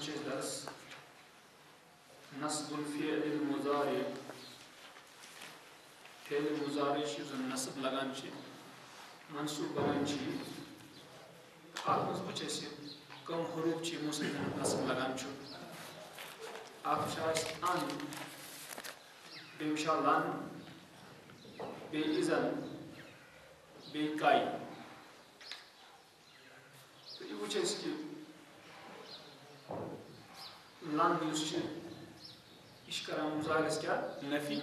وچ درس نصب الفعل المضارع فعل المضارع چھ زن نصب لگان چھ منصوب بنان چھ اتھ مز وچ اسی کم حروف چھ یمو سۭتۍ نصب لگان چھ اکھ چھ اس ان بیٚیہِ وٕچھو لن یہ کران مزارس کیا نفی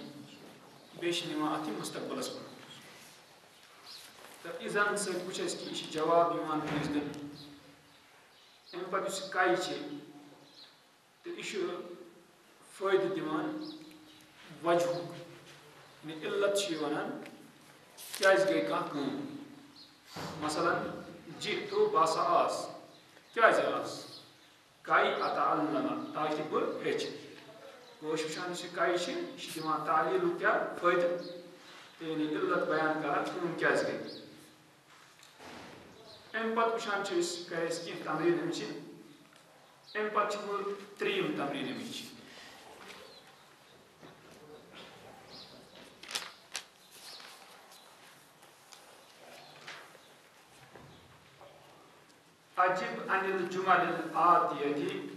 بیش نما اتھ مستقبلس کن تو اذن سۭتۍ وٕچھ اَسہِ کہِ یہِ چھِ جواب یِوان کٲنٛسہِ دِنہٕ اَمہِ پَتہٕ یُس یہِ کَے چھِ تہٕ یہِ چھُ فٲیدٕ دِوان وجہُک یعنی علت چھِ یہِ وَنان کیٛازِ گٔے کانٛہہ کٲم مثلاً جہِ تو بہٕ ہسا آس کیٛازِ آس کَے اَتا اللہ تاکہِ بہٕ ہیٚچھِ گوش وٕچھان سے یہِ چھ چھِ یہِ چھِ کیا فائدہ یعنی علت بیان کران کٲم کیٛازِ گٔے اَمہِ پَتہٕ وٕچھان چھِ اس کَرِ اَسہِ کینٛہہ تمریٖن اَمچہِ اَمہِ پَتہٕ چھِ بہٕ ترٛیٚیِم تمریٖن عجب ان الجمل الآتیتی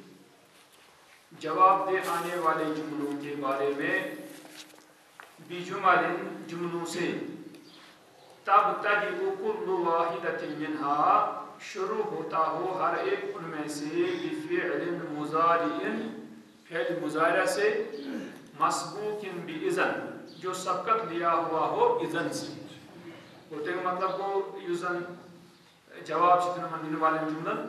جواب دے آنے والے جملوں کے بارے میں بجمل جملوں سے۔ تب تجب کل واحدت منها شروع ہوتا ہو ہر ایک ان میں سے بفعل مضارع، فعل مضارع سے۔ مسبوق بإذن جو سبقت لیا ہوا ہو اذن سے۔ ہوتے کا مطلب کو یوزن جواب چھتن من دن والن جملن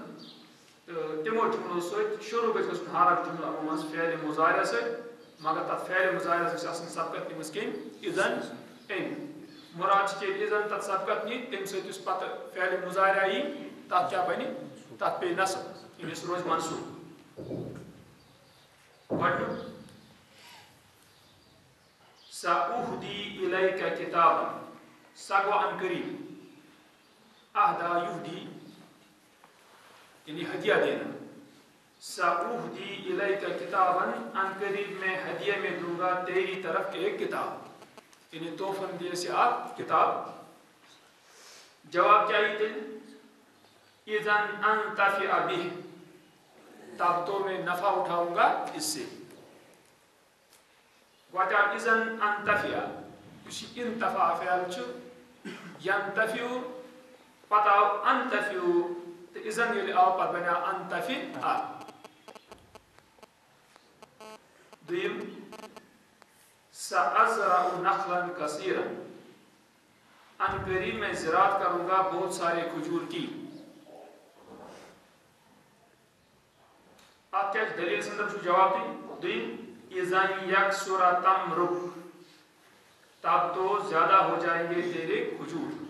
تمو جملو ست شروع گژھِ گژھُن ہر اکھ جملہٕ۔ یِمو منٛز فعلِ مُضارع سۭتۍ مگر تتھ فعلِ مُضارع گژھِ آسٕنۍ سبقت تٔمِس کٔمۍ اِذن أمۍ مراد چھِ کہِ اِذن سبقت نی تمہِ سۭتۍ یُس پتہٕ فعلِ مُضارع یی تتھ کیٛاہ بنہِ تتھ پیٚیہِ نصب۔ أمِس روزِ منصوٗب۔ گۄڈنیُک سا اُہدی الیکا کتابن سا گوٚو ان قریب اہدا یُہدی یعنی ہدیہ دینا۔ سعودی الیک کتابن ان قریب میں ہدیہ میں دوں گا تیری طرف ایک کتاب۔ یعنی توفن دیے سے آپ کتاب۔ جواب کیا ہی تھے؟ اذن انتفع به تب تو میں نفع اٹھاؤں گا اس سے۔ واٹا اذن انتفع اسی انتفع فعل چھو ینتفع پتہ انتفع تو اذن یلی آو پت بنیا انتفی آ دویم سأزرع نخلا کثیرا ان قریب میں زراعت کروں گا بہت سارے کھجور کی آپ کیا دلیل سندر چھو جواب دی دویم اذن یک سورا تم رک تب تو زیادہ ہو جائیں گے تیرے کھجور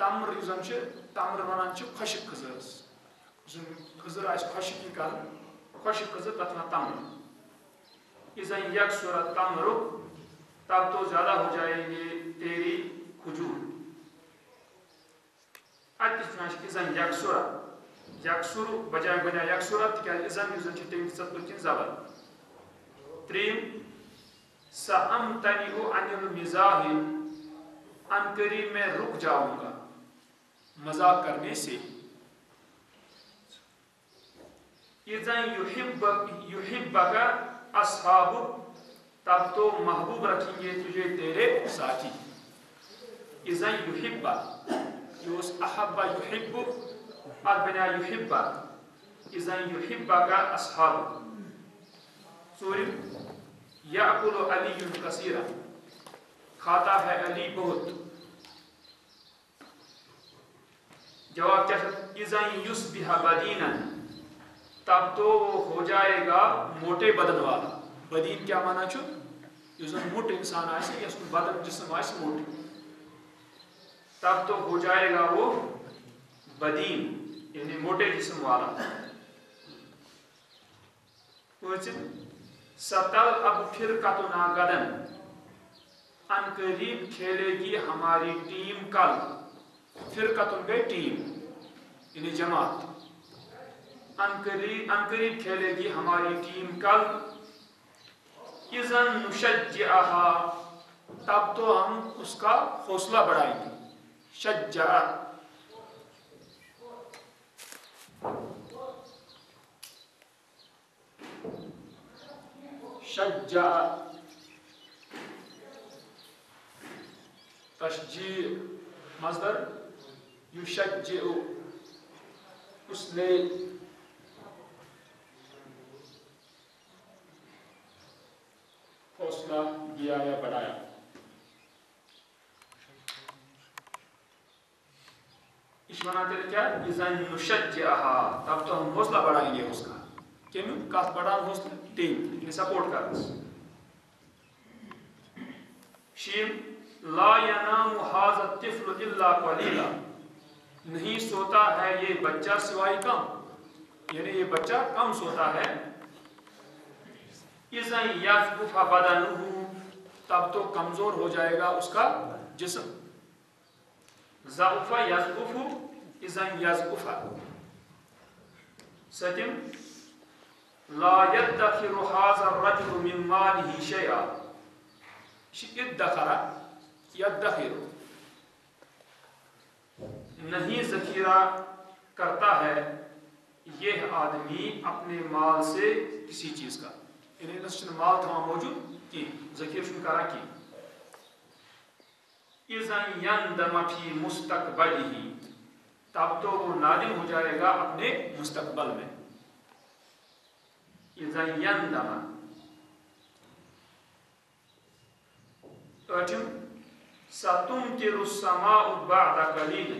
تمر یوزن چھ تمر ونان خشک خزرس خزر آس خشک کی کر خشک خزر تت ون تمر اذن یک صورت تمر تب تو زیادہ ہو جائیں گے تیری کھجور اتس ونان یک صورت یک سور بجائے بنا یک صورت کیا اذن یوزن تم ست کن زبر تریم سأمتنئ عن المزاح ان قریب میں رک جاؤں گا مذاق کرنے سے۔ اذن یحبک اصحاب، تب تو محبوب رکھیں گے تجھے تیرے ساتھی۔ اذن یحب، یہ اس احب، یحب البنا یحب۔ اذن یحبک اصحاب۔ سورم یأکل علی کثیرہ۔ کھاتا ہے علی بہت۔ جواب کیا اذن یصبح بدینا. تب تو وہ ہو جائے گا موٹے بدن والا۔ بدین کیا مانا چھو یوزن موٹ انسان آئے یس بدن، جسم آئے موٹ تب تو ہو جائے گا وہ بدین یعنی موٹے جسم والا۔ ستل، اب پھر کتنا گدن ان قریب کھیلے گی ہماری ٹیم کل۔ پھر گئی ٹیم یعنی جماعت۔ انقریب انقریب کھیلے گی ہماری ٹیم کل۔ اذن نشجعہا، تب تو ہم اس کا حوصلہ بڑھائیں گے۔ شجع شجع تشجیع۔ مصدر یشجع اس نے حوصلہ دیا یا بڑھایا اس مناتے ہیں کیا اذن نشجعہا تب تو ہم حوصلہ بڑھائیں گے اس کا۔ کیوں؟ کس بڑھان حوصلہ؟ ٹیم نے سپورٹ کر۔ کرنا شیم۔ لا ینام هذا الطفل الا قلیلا نہیں سوتا ہے یہ بچہ سوائے کم۔ یعنی یہ بچہ کم سوتا ہے۔ اذن یذبف بدنہ۔ تب تو کمزور ہو جائے گا اس کا جسم۔ ضعف یذبف اذن یذبف ستم، لا يدخر هذا الرجل من ماله شيئا ادخر نہیں ذخیرہ کرتا ہے یہ آدمی اپنے مال سے کسی چیز کا۔ یعنی نسچن مال تھا موجود کی۔ ذخیر شن کی۔ اذن یندم فی مستقبلی تب تو وہ نادم ہو جائے گا اپنے مستقبل میں۔ اذن یندم۔ ٲٹھم ستمطر السماء بعد قلیل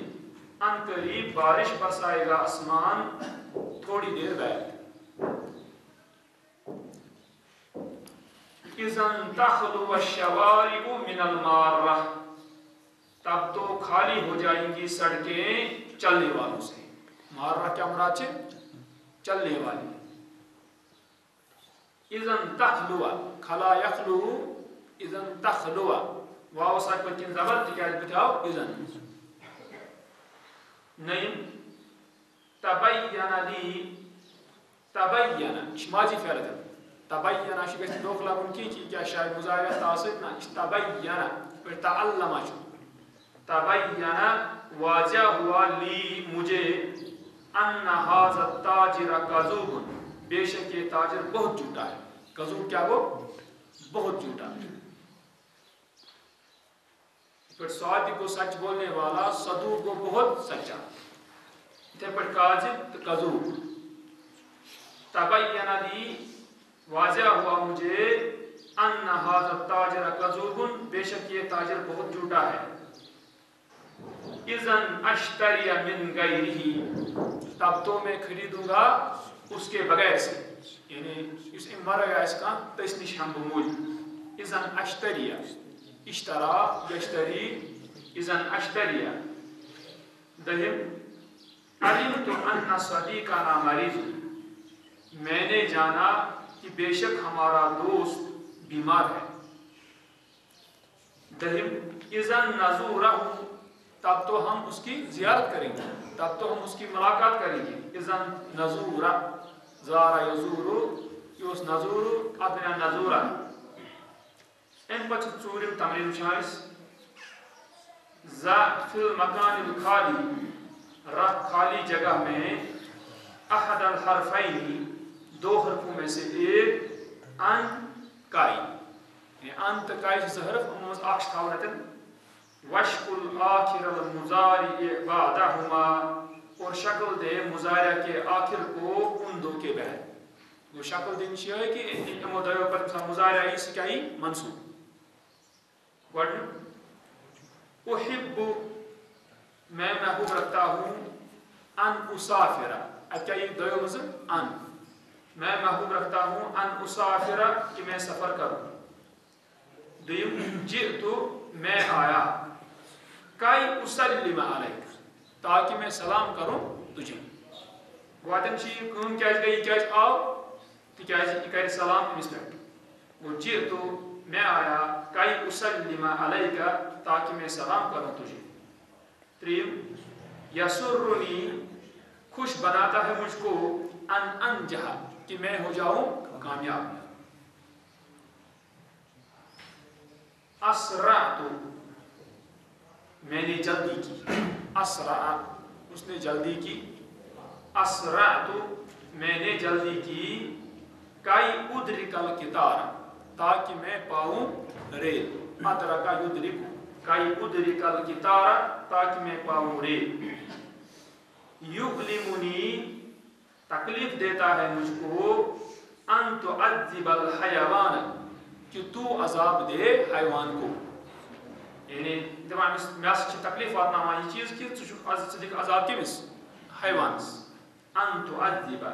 ان قریب بارش برسائے گا آسمان تھوڑی دیر بعد اذن تخلو الشوارع من المارہ تب تو خالی ہو جائیں گی سڑکیں چلنے والوں سے مارہ کیا مراد چھے چلنے والی اذن تخلو خلا یخلو اذن تخلو واو ساک پتین زبر تکیاز بتاو اذن نیم۔ تبین لی۔ تبین شماجی فعل کرد تبین شکست دوخلا من کی، چی کیا شاید مزایرہ تاسد نا اش تبین پر تعلم شو تبین واجہ ہوا لی مجھے ان هذا التاجر کذوب بے شک یہ تاجر بہت جھوٹا ہے۔ کذوب کیا وہ؟ بہت جھوٹا ہے۔ پھر صادق کو سچ بولنے والا صدوق کو بہت سچا۔ تھے پر کاذب کذوب تبین لی واضح ہوا مجھے ان هذا التاجر کذوب بے شک یہ تاجر بہت جھوٹا ہے۔ اذن اشتری من غیرہ تب تو میں خریدوں گا اس کے بغیر سے۔ یعنی اس مر گیا اس کا تس نش ہم بمول۔ اذن اشتری۔ اشترا یشتری اذن اشتری دہم، علمت ان صدیقنا مریض میں نے جانا کہ بے شک ہمارا دوست بیمار ہے۔ دہم، اذن نزورہ، تب تو ہم اس کی زیارت کریں گے۔ تب تو ہم اس کی ملاقات کریں گے۔ اذن نزورہ، زارا یزورو یوس نزورو، ادنا نزورہ۔ ان پچھ ژوٗرِم تمریٖن چھُ اَسہِ ز فی المکان الخالی رکھ خالی جگہ میں احد الحرفین دو حرفوں میں سے ایک ان کائی یعنی انت کائی سے حرف اموز آخش تھاونتن وشک الاخر المزاری بعدہما اور شکل دے مزارہ کے آخر کو ان دو کے بعد وہ شکل دین چیئے ہے کہ امو دیو پر مزارہ اس کیا منصوب گوڑن احب میں محبوب رکھتا ہوں ان اسافرہ اب کیا یہ دیو مزر ان میں محبوب رکھتا ہوں ان اسافرہ کہ میں سفر کروں. دیم جئتو، میں آیا. کئی اسلم علیک. تاکہ میں سلام کروں تجھے. واتن چی کم کیا گئی کیا آو تو کیا کر سلام امس پہ وہ جئتو میں آیا کئی اسلم علیک تاکہ میں سلام کروں تجھے تریم یسرنی خوش بناتا ہے مجھ کو ان انجہ کہ میں ہو جاؤں کامیاب اسرعت میں نے جلدی کی اسرع اس نے جلدی کی اسرعت میں نے جلدی کی کئی ادرکل کتار تاکہ میں پاؤں ریل ادرکا یدرک کئی ادرکل کتار تاکہ میں پاؤں ریل یغلمنی تکلیف دیتا ہے مجھ کو ان تعذب الحیوان کہ تو عذاب دے حیوان کو یعنی دپان مس تکلیف واتناوان یہ چیز کہ ژٕ دِکھ عذاب کٔمِس حیوانس ان تعذب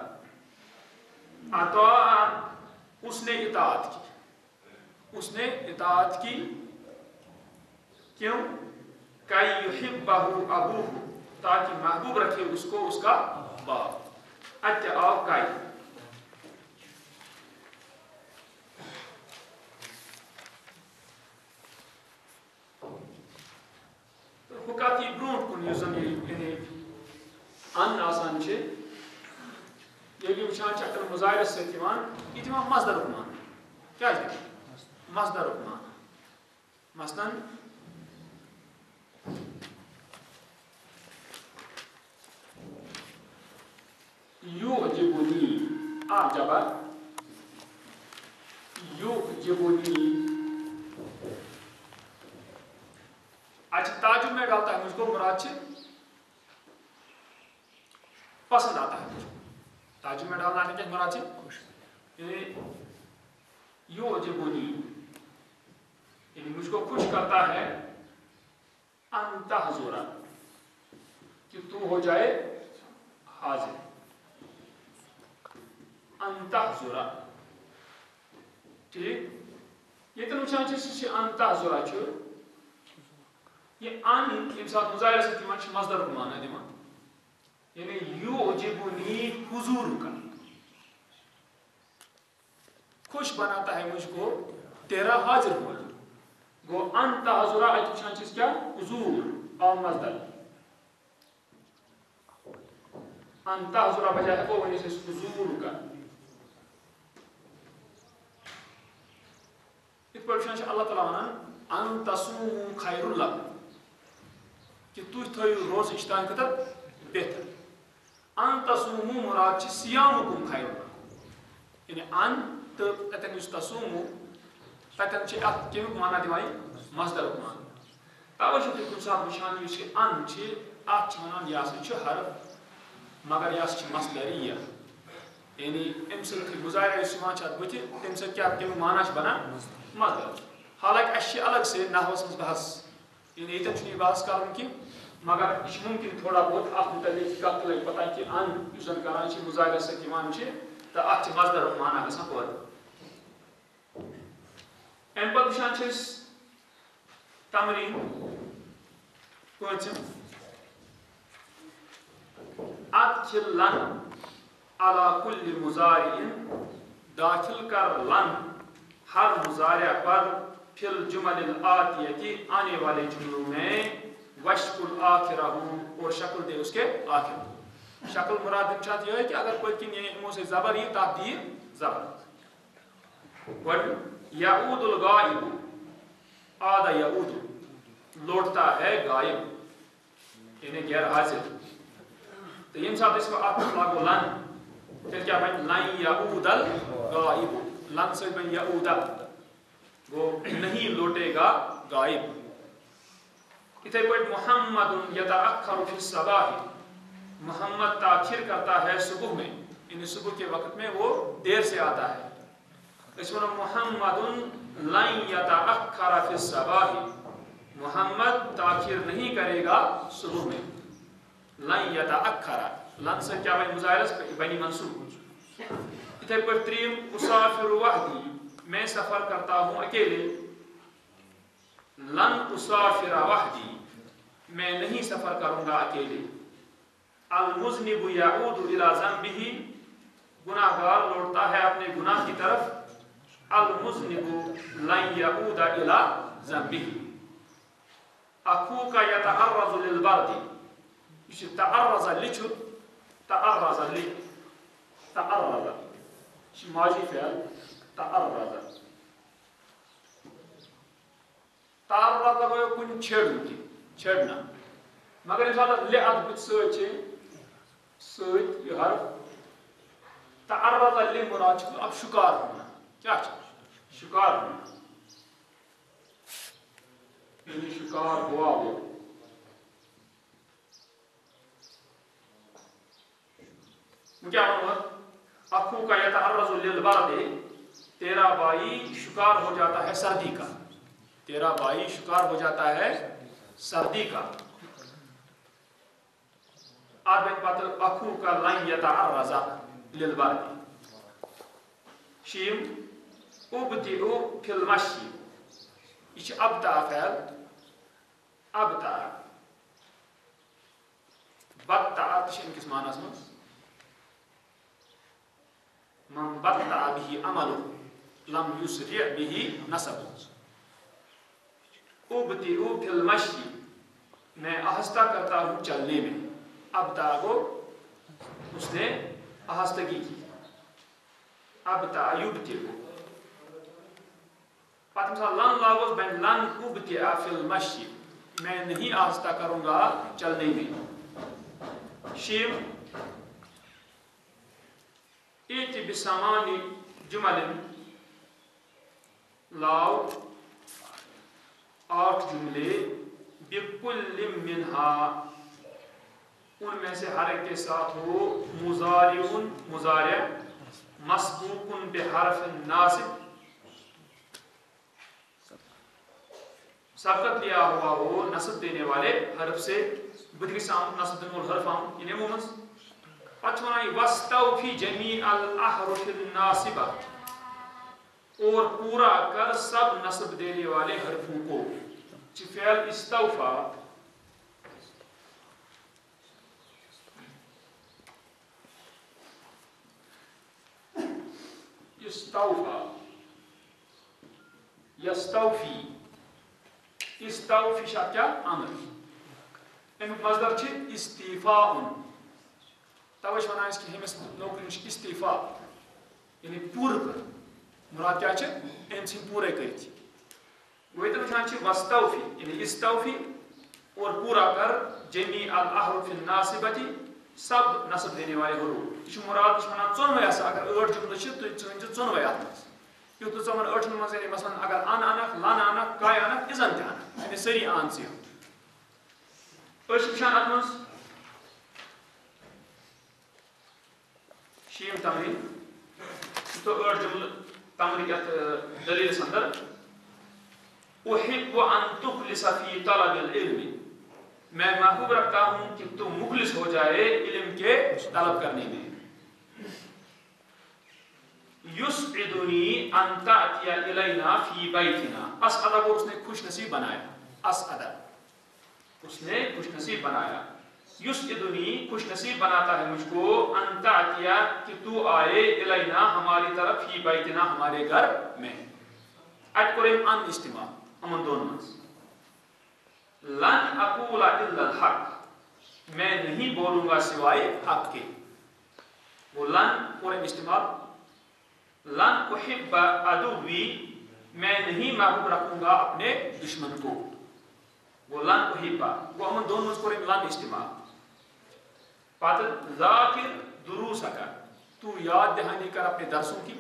عطا اس نے اطاعت کی اس نے اطاعت کی۔ کیوں؟ کئی یحبہ ابوہ، تاکہ محبوب رکھے اس کو، اس کا باپ۔ اچھا، اتہ آو کئی حکات یہ برونٹ کن یس زن یعنی ان آسان چھ ییٚلہِ یہِ وٕچھان چھِ اگر مُظاہرس سۭتۍ یِوان یہِ چھِ یِوان مصدرُک کیٛازِ مصدرُک مانہٕ مثلاً يعجبني أعجب يعجبني اچھا تعجب میں ڈالتا ہے مجھ کو مراد سے پسند آتا ہے تعجب میں ڈالنا ہے مراد سے خوش یعنی یعجبنی یعنی مجھ کو خوش کرتا ہے انتہ زورا کہ تو ہو جائے حاضر۔ انتہ زورا ٹھیک؟ یہ تو وچھان چھ سہ انتہ زورا چھ یہ ان یعنی یم سات مظاہرہ سے تیمان چھ مصدر کو مانا دیمان یعنی یعجبنی حضور کا۔ خوش بناتا ہے مجھ کو، تیرا حاضر ہونا گو انت حضورا ایت وچھان چیز کیا حضور او مصدر انت حضورا بجائے کو ونی سے حضور کا ات پر وچھان چھ اللہ تعالی ونان ان تصوم خیر لکم کہ تھی تھو روز اشتان خطر بہتر ان تتن چھ ات کمیک مانا دیوان مصدر مان توجہ کہ کن سات وچھان اس ان چھ ات چھ ونان یہ چھ حرف مگر یہ چھ مصدریہ یعنی ام سن کی گزارے اس ما چھ بت تم سے کیا کمیک مانا چھ بنا مصدر حالانکہ اس الگ سے نحو سنس بحث یعنی یہ چھ بحث کرن کی مگر یہ ممکن تھوڑا بہت ات متعلق کت لگ پتہ کہ ان یس کران چھ مظاہرہ سے یوان چھ تو ات مصدر مانا گژھان پٲدٕ امہِ پتہٕ وٕچھان چھِ أسۍ تمریٖن پٲنٛژِم ادخل لن على كل مضارع داخل کر لن ہر مضارع پر فی الجمل الآتیتی آنے والے جملوں میں وشکل آخرہ اور شکل دے اس کے آخر شکل مراد چاہتی ہے کہ اگر کوئی کن یہ امو سے زبر یہ تابدیر زبر ون یعود الغائب. آدھا یعود. لوٹتا ہے غائب. یعنی غیر حاضر. تو یم ساتھ اس کو آپ لاگو لن. پھر کیا بن لن یعود الغائب. لن سے بن یعود. وہ نہیں لوٹے گا غائب. اتھے پٹ محمد یتاخر فی الصباح. محمد تاخیر کرتا ہے صبح میں. یعنی صبح کے وقت میں وہ دیر سے آتا ہے. اس میں محمد لن یتاخر فی الصباح. محمد تاخیر نہیں کرے گا صبح میں. لن یتاخر لن سے کیا بنی مظاہرس بنی منصوب اتھے پر تریم، اسافر وحدی. میں سفر کرتا ہوں اکیلے. لن اسافر وحدی. میں نہیں سفر کروں گا اکیلے. المذنب یعود الى ذنبه. گناہگار لوٹتا ہے اپنے گناہ کی طرف. المذنب لن يعود إلى ذنبه أخوك يتعرض للبرد مش تعرض لجهد تعرض لي تعرض مش ماجي فعل تعرض تعرض هو يكون تشرد تشرنا مگر إن شاء الله لعد بتسويتي سويت يحرف تعرض لي مراد أب شكار شُکار ہونا یعنی شکار ہوا وہ کیا منور اخو کا یتعرض للبرد تیرا بھائی شکار ہو جاتا ہے سردی کا تیرا بھائی شکار ہو جاتا ہے سردی کا آدھے پاتر اخو کا لن یتعرض للبرد شیم ابتئو فی المشی یہ ابتا فعل ابتا بتا تشن کس معنی من بتا به عمل لم يسرع به نسب ابتی فی المشی میں آہستہ کرتا ہوں چلنے میں ابتا کو اس نے آہستگی کی ابتا یبتی کو پتہ مثال لن لاگوس بین لن ابتی فی المشی۔ میں نہیں آہستہ کروں گا، چلنے میں۔ شیم ایتی بسامانی جمل لاؤ، آٹھ جملے۔ بکل منہا۔ ان میں سے ہر ایک کے ساتھ ہو۔ مزارعن مزارع مسبوقن بحرف ناسب سبقت لیا ہوا ہو نصب دینے والے حرف سے، بدری سام، نصب دینے والے حرف ہم انہیں مومنس پچھونا وستوفی جمیع الاحرف الناسبہ اور پورا کر سب نصب دینے والے حرفوں کو۔ چی فعل استوفا۔ استوفا۔ یستوفی۔ استوفی شاہ کیا امر امیک مصدر چھ استیفاء توے چھ ونان اس کہ ہمس نوکری چھ استیفاء یعنی پور کر مراد کیا چھ ان سے پورے کرتی وہ تو وچھان چھ وستوفی یعنی استوفی اور پورا کر جمیع الاحرف الناسبتی سب نصب دینے والے حروف یہ مراد چھ ونان ژونوے آسا اگر ٲٹھ جملہٕ چھِ تُہۍ ژٲنۍ ژونوے اتھ یُتھ نہٕ ژٕ یِمن ٲٹھن منٛز یعنی مثلاً اگر ان انکھ لن انکھ کاے انکھ اِزن تہِ انکھ یعنی سٲری آن ژٕ أسۍ چھِ وٕچھان اتھ منٛز شیٖم تمریٖن۔ تو ٲٹھ جملہٕ تمریٖن یتھ دلیٖلس انٛدر۔ احب ان تخلص فی طلب العلم۔ میں محبوب رکھتا ہوں کہ تم مخلص ہو جائے علم کے طلب کرنے میں۔ یسعدنی ان تأتی الینا فی بیتنا اسعدہ کو اس نے خوش نصیب بنایا اسعدہ اس نے خوش نصیب بنایا یسعدنی خوش نصیب بناتا ہے مجھ کو ان تأتی کہ تو آئے الینا ہماری طرف فی بیتنا ہمارے گھر میں. اٹ کریم ان استعمال امن دون منز لن اقول الا الحق. میں نہیں بولوں گا سوائے حق کے. وہ لن پورے استعمال لن احب عدوی، میں نہیں محبوب رکھوں گا اپنے دشمن کو۔ وہ لن احب، وہ ہم دونوں اس کو لن استعمال۔ پات ذاکر دروس کا تو یاد دہانی کر اپنے درسوں کی۔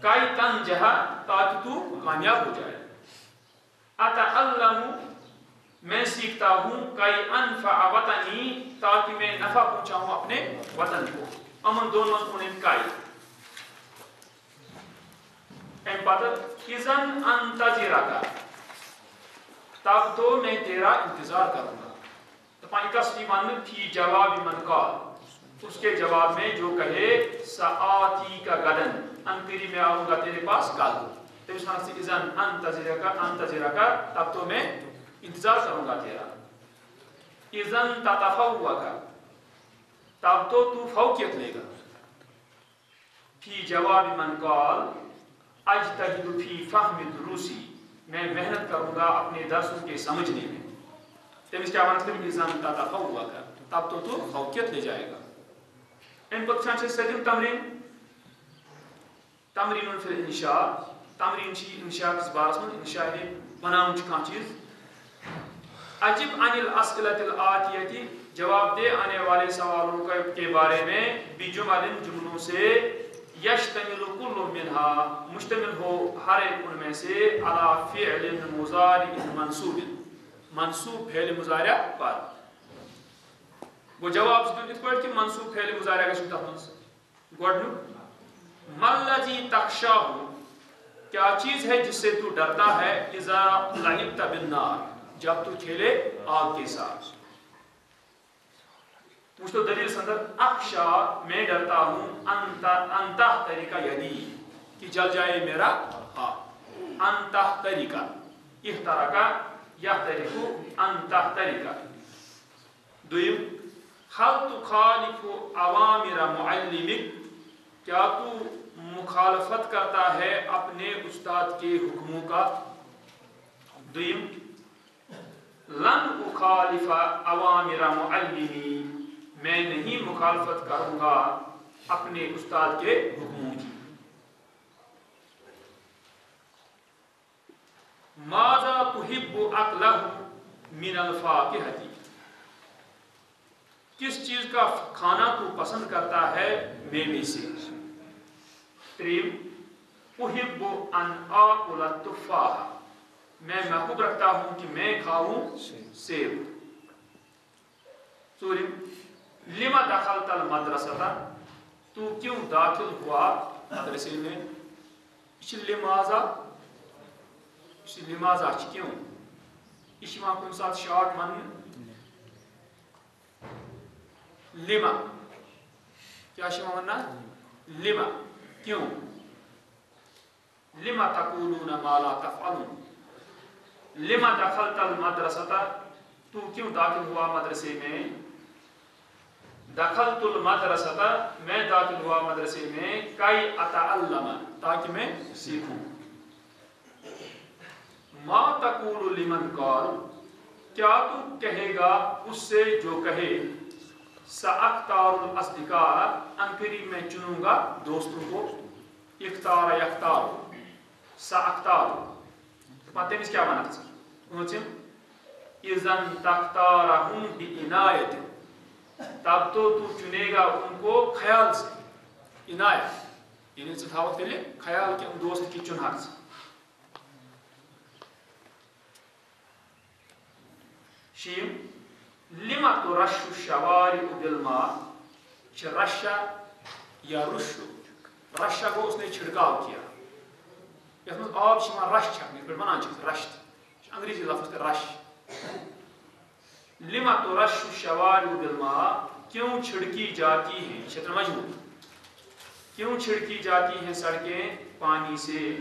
کائی تن جہا، تاکہ تو کامیاب ہو جائے۔ اتعلم میں سیکھتا ہوں کئی انفع وطنی، تاکہ میں نفع پہنچاؤں اپنے وطن کو۔ امن دونوں کو کائی ام پتہ اذن انتظرک تب تو میں تیرا انتظار کروں گا تو پانی کا سلیمان تھی جواب من قال اس کے جواب میں جو کہے سآتی کا گدن انتری میں آؤں گا تیرے پاس کل تو اس سے اذن انتظرک انتظرک تب تو میں انتظار کروں گا تیرا اذن تتفوق تب تو تو فوقیت لے گا فی جواب من قال اجتہد فی فہم دروسی، میں محنت کروں گا اپنے درسوں کے سمجھنے میں۔ تمس کیا ونت کر میزان تا تا ہوا کر تب تو تو فوقیت لے جائے گا۔ ان پتہ چھان سدم تمرین۔ تمرین فی الانشاء۔ تمرین چھ انشاء کس بارس من انشاء ہے بناون چھ کان چیز؟ عجب عن الاسئلۃ الاتیہ جواب دے آنے والے سوالوں کے بارے میں بجمل جملوں سے یشتمل کل منها مشتمل ہو ہر ایک ان میں سے على فعل مضارع منصوب منصوب فعل مضارع پر وہ جواب دیُن یِتھ پٲٹھۍ کہِ منصوب فعل مضارع گژھِ تَتھ منٛز گۄڈنیُک ملجی تخشاہ کیا چیز ہے جس سے تو ڈرتا ہے؟ اذا لعبت بالنار۔ جب تو کھیلے آگ کے ساتھ۔ مجھ تو دلیل سندر، اخشا، میں ڈرتا ہوں انتہ طریقہ یدی، کہ جل جائے میرا ہاتھ انتہ طریقہ اخترقہ یہ طریقہ انتہ طریقہ دویم حل تخالف عوامر معلمک، کیا تو مخالفت کرتا ہے اپنے استاد کے حکموں کا؟ دویم، لن اخالف عوامر معلمی میں نہیں مخالفت کروں گا اپنے استاد کے حکموں کی۔ ماذا تحب اقلہ من الفاقہتی کس چیز کا کھانا تو پسند کرتا ہے میوے سے؟ تریم، احب ان آکل التفاح۔ میں محبوب رکھتا ہوں کہ میں کھاؤں سیب۔ سوریم لما دخلت المدرسہ تو کیوں داخل ہوا مدرسے میں؟ یہ لمازا یہ لمازا کیوں؟ یہ وہاں کن ساتھ شارٹ من؟ لما۔ کیا شما وننا لما۔ کیوں؟ لما تقولون ما لا تفعلون۔ لما دخلت المدرسة تو کیوں داخل ہوا مدرسے میں؟ دخلت المدرسة، میں داخل ہوا مدرسے میں، کئی اتعلم، تاکہ میں سیکھوں۔ ما تقول لمن قال، کیا تو کہے گا اس سے جو کہے؟ سأختار الاصدقاء ان قریب میں چنوں گا دوستوں کو۔ اختار یختار، سأختار۔ پتہ تمس کیا ونان پونچم اذن تختارہم بعنایت۔ تب تو تو چنے گا ان کو خیال سے عنایت یعنی ژٕ تھاوَکھ تیٚلہِ خیال کہِ دوست کی چُنہَکھ ژٕ شیٖم لما ترش الشوارع بالماء چھ رشا یا رشو رشا گو اس نے چھڑکاو کیا یتھ منٛز آب چھِ یِوان رش چھکنہٕ یِتھ پٲٹھۍ وَنان چھِ رش انگریزی لفظ تہِ رش لما ترش الشوارع بالماء؟ کیوں چھڑکی جاتی ہیں چھتر مجموع. کیوں چھڑکی جاتی ہیں سڑکیں؟ پانی سے.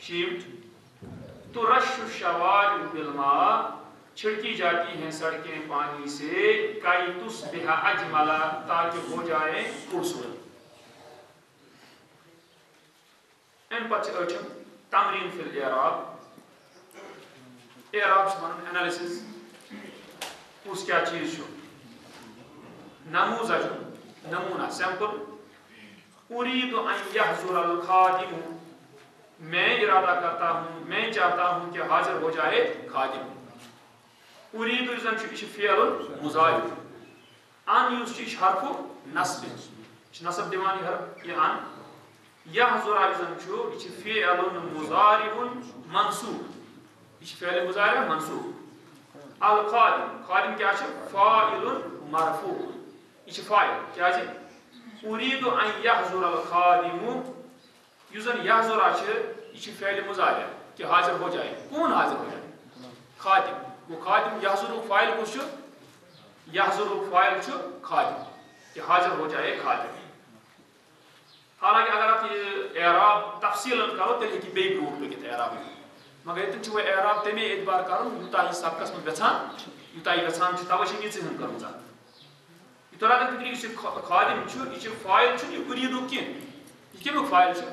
شیم ترش الشوارع بالماء. چھڑکی جاتی ہیں سڑکیں پانی سے. کئی تصبح اجملا تاکہ ہو جائے خوبصورت. ان پتہ اچھم تمرین فی الاعراب. اعراب سے من انالیسس اس کیا چیز چھو نموزج نمونہ، سیمپل۔ اريد ان يحضر الخادم۔ میں ارادہ کرتا ہوں، میں چاہتا ہوں کہ حاضر ہو جائے خادم۔ اريد اذن چھ فعل مضارع ان یوس چھ حرف نصب۔ چھ نصب دیوان یہ حرف؟ یہ ان۔ يحضر اذن چھ چھ فعل مضارع منصوب۔ یہ فعل مضارع منصوب۔ القادم قادم کیا چھ فاعل مرفوع یہ فاعل کیا چھ اريد ان يحضر الخادم یوزن يحضر چھ یہ فعل مضارع کہ حاضر ہو جائے کون حاضر ہو جائے خادم وہ خادم یحضر فائل کس یحضر فائل خادم کہ حاضر ہو جائے خادم حالانکہ اگر آپ یہ اعراب تفصیل کرو تیل ہیٚکہِ بیٚیہِ برونٛٹھ پٔکِتھ اعراب ہے مگر ییٚتٮ۪ن چھُ اعراب تَمے اعتبار کَرُن یوٗتاہ یہِ سبقس منٛز گژھان، یوٗتاہ یہِ گژھان چھُ تَوَے چھِ ییٖژٕ ہٕن کٔرمٕژ اَتھ یہِ تور اگر خادم چھُ، یہِ چھُ فایل چھُنہٕ، یہِ اُریٖدُک کینٛہہ۔ یہِ کَمیُک فایل چھُ؟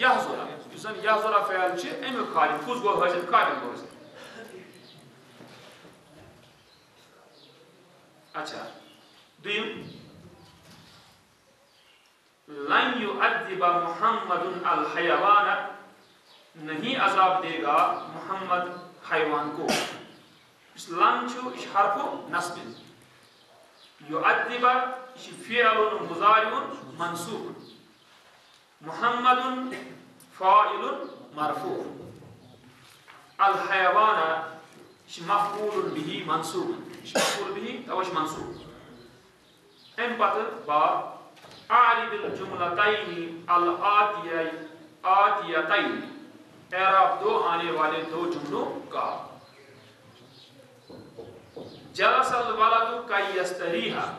یحضرا یُس زن یحضرا فعل چھُ خادم، کُس گوٚو حٲصِل خادم گوٚو حٲصِل اچھا دویم۔ يؤدب محمد الحيوان نہیں عذاب دے گا محمد حیوان کو۔ اس لن چھو اس حرف نصب يؤدب اس فعل مضارع منصوب۔ محمد فاعل مرفوع۔ الحيوان اس مفعول به منصوب۔ اس مفعول به توش منصوب۔ ام پتہ باب اعرب الجملتين الاتيتين اعراب دو آنے والے دو جملوں کا۔ جلس الولد کی یستریحا۔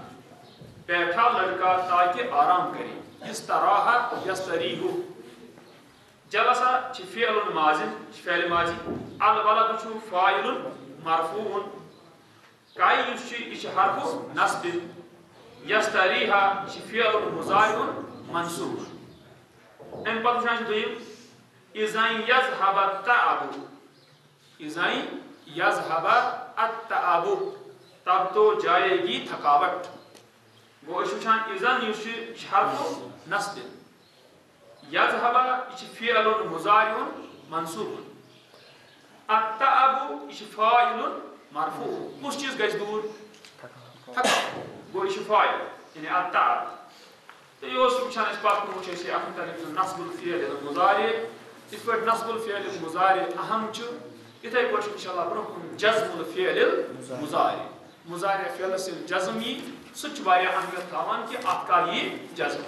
بیٹھا لڑکا تاکہ آرام کرے۔ استراحا یستریحو۔ جلسا چھ فعل ماضی فعل ماضی۔ الولد چھ فاعل مرفوع۔ کائی یس چھ حرف نصب۔ یستریحا چھ فعل مضارع منصوب۔ ان پتہ شان دویم۔ اذن یذهب التعب. اذن یذهب التعب. تب تو جائے گی تھکاوٹ. گو اس وچھان اذن یس حرف نصب. یذهب یہ فعل مضارع منصوب التعب یہ فاعل مرفوع. کس چیز گژھِ دور؟ تھکاوٹ. گو یہ فاعل یعنی التعب. تو یہ اس وچھان اس پاک کو چھ اخر طریقہ نصب الفعل المضارع اس پہ نصب الفعل المضارع اہم چھ اتھے پٲٹھۍ انشاءاللہ برونٛہہ کُن جزم الفعل المضارع مضارع فعل ییٚلہِ جزم یی سُہ تہِ چھُ واریاہ اہمیت تھاوان کہِ اَتھ کر یی جزم